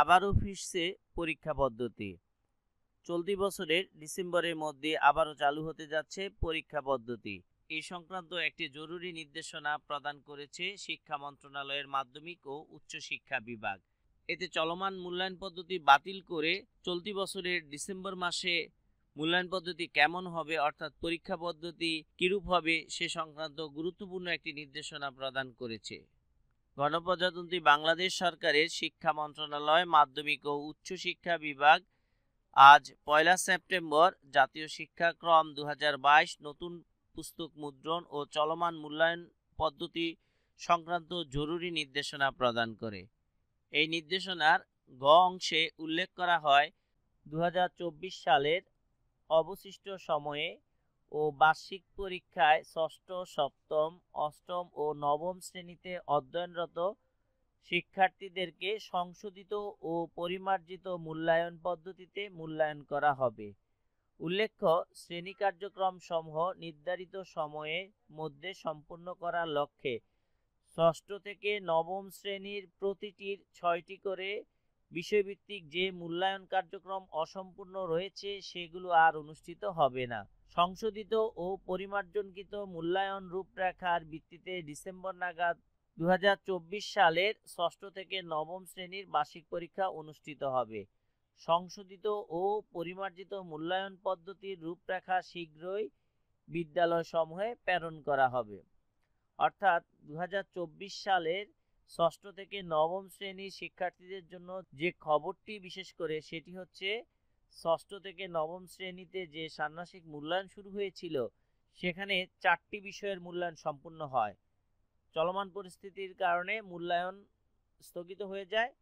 আবারও ফিরছে পরীক্ষা পদ্ধতি। চলতি বছরের ডিসেম্বরের মধ্যে আবারও চালু হতে যাচ্ছে পরীক্ষা পদ্ধতি। এই সংক্রান্ত একটি জরুরি নির্দেশনা প্রদান করেছে শিক্ষা মন্ত্রণালয়ের মাধ্যমিক ও উচ্চ শিক্ষা বিভাগ। এতে চলমান মূল্যায়ন পদ্ধতি বাতিল করে চলতি বছরের ডিসেম্বর মাসে মূল্যায়ন পদ্ধতি কেমন হবে অর্থাৎ পরীক্ষা পদ্ধতি কিরূপ হবে সে সংক্রান্ত গুরুত্বপূর্ণ একটি নির্দেশনা প্রদান করেছে। গণপ্রজাতন্ত্রী বাংলাদেশ সরকারের শিক্ষা মন্ত্রণালয়, মাধ্যমিক ও উচ্চ শিক্ষা বিভাগ আজ পয়লা সেপ্টেম্বর জাতীয় শিক্ষাক্রম দু হাজার বাইশ নতুন পুস্তক মুদ্রণ ও চলমান মূল্যায়ন পদ্ধতি সংক্রান্ত জরুরি নির্দেশনা প্রদান করে। এই নির্দেশনার গ অংশে উল্লেখ করা হয় দু হাজার চব্বিশ সালের অবশিষ্ট সময়ে ও বার্ষিক পরীক্ষায় ষষ্ঠ, সপ্তম, অষ্টম ও নবম শ্রেণীতে অধ্যয়নরত শিক্ষার্থীদেরকে সংশোধিত ও পরিমার্জিত মূল্যায়ন পদ্ধতিতে মূল্যায়ন করা হবে। উল্লেখ্য, শ্রেণি কার্যক্রম সমূহ নির্ধারিত সময়ের মধ্যে সম্পূর্ণ করার লক্ষ্যে ষষ্ঠ থেকে নবম শ্রেণির প্রতিটির ছয়টি করে বিষয়ভিত্তিক যে মূল্যায়ন কার্যক্রম অসম্পূর্ণ রয়েছে সেগুলো আর অনুষ্ঠিত হবে না। সংশোধিত ও পরিমার্জনকৃত মূল্যায়ন রূপরেখার ভিত্তিতে ডিসেম্বর নাগাদ দু হাজার চব্বিশ সালের ষষ্ঠ থেকে নবম শ্রেণির বার্ষিক পরীক্ষা অনুষ্ঠিত হবে। সংশোধিত ও পরিমার্জিত মূল্যায়ন পদ্ধতির রূপরেখা শীঘ্রই বিদ্যালয়সমূহে প্রেরণ করা হবে। অর্থাৎ দু হাজার চব্বিশ সালের ষষ্ঠ থেকে নবম শ্রেণির শিক্ষার্থীদের জন্য যে খবরটি বিশেষ করে সেটি হচ্ছে ষষ্ঠ থেকে নবম শ্রেণীতে যে ষান্মাসিক মূল্যায়ন শুরু হয়েছিল, সেখানে চারটি বিষয়ের মূল্যায়ন সম্পূর্ণ হয়। চলমান পরিস্থিতির কারণে মূল্যায়ন স্থগিত হয়ে যায়।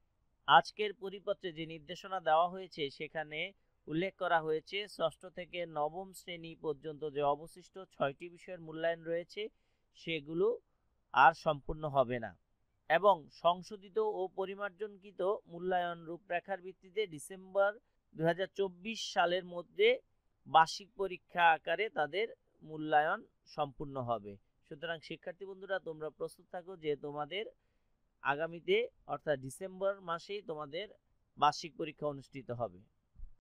আজকের পরিপত্রে যে নির্দেশনা দেওয়া হয়েছে, সেখানে উল্লেখ করা হয়েছে, ষষ্ঠ থেকে নবম শ্রেণি পর্যন্ত যে অবশিষ্ট ছয়টি বিষয়ের মূল্যায়ন রয়েছে, সেগুলো আর সম্পূর্ণ হবে না। এবং সংশোধিত ও পরিমার্জনকৃত মূল্যায়ন রূপরেখার ভিত্তিতে ডিসেম্বর দু হাজার চব্বিশ সালের মধ্যে বার্ষিক পরীক্ষা আকারে তাদের মূল্যায়ন সম্পূর্ণ হবে। সুতরাং, শিক্ষার্থী বন্ধুরা, তোমরা প্রস্তুত থাকো যে তোমাদের আগামীতে, অর্থাৎ ডিসেম্বর মাসেই তোমাদের বার্ষিক পরীক্ষা অনুষ্ঠিত হবে।